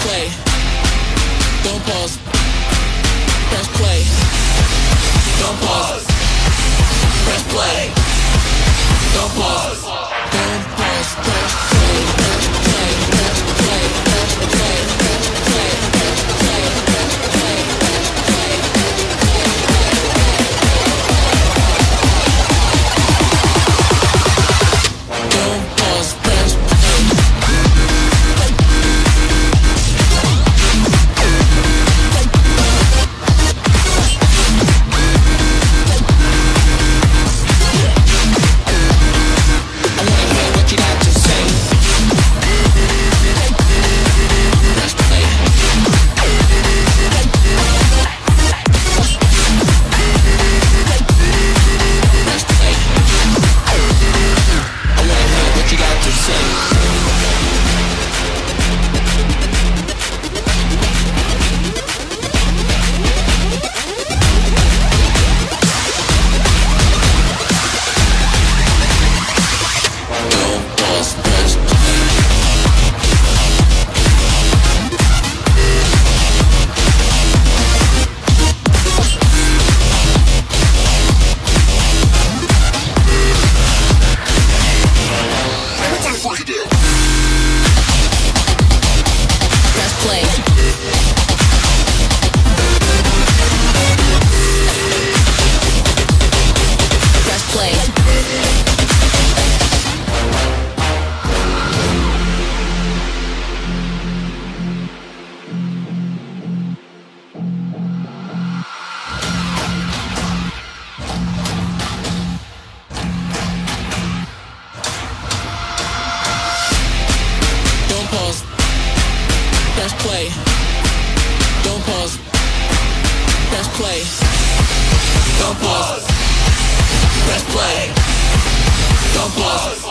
play. Don't pause. Press play. Don't pause. Press play. Don't pause. Play. play. Don't pause. Press play. Don't pause. Press play. Don't pause.